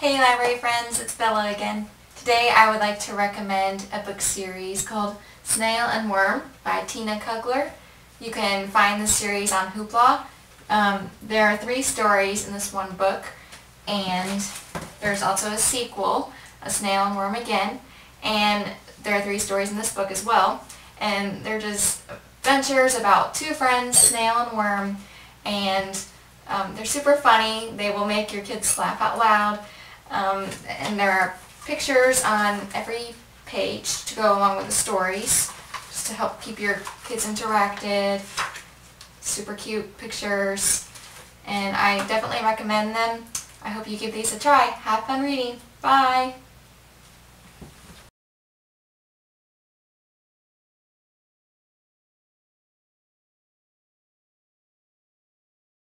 Hey library friends, it's Bella again. Today I would like to recommend a book series called Snail and Worm by Tina Kugler. You can find the series on Hoopla. Um, there are three stories in this one book and there's also a sequel, A Snail and Worm Again, and there are three stories in this book as well. And they're just adventures about two friends, Snail and Worm, and um, they're super funny. They will make your kids laugh out loud. Um, and there are pictures on every page to go along with the stories, just to help keep your kids interacted. Super cute pictures. And I definitely recommend them. I hope you give these a try. Have fun reading. Bye!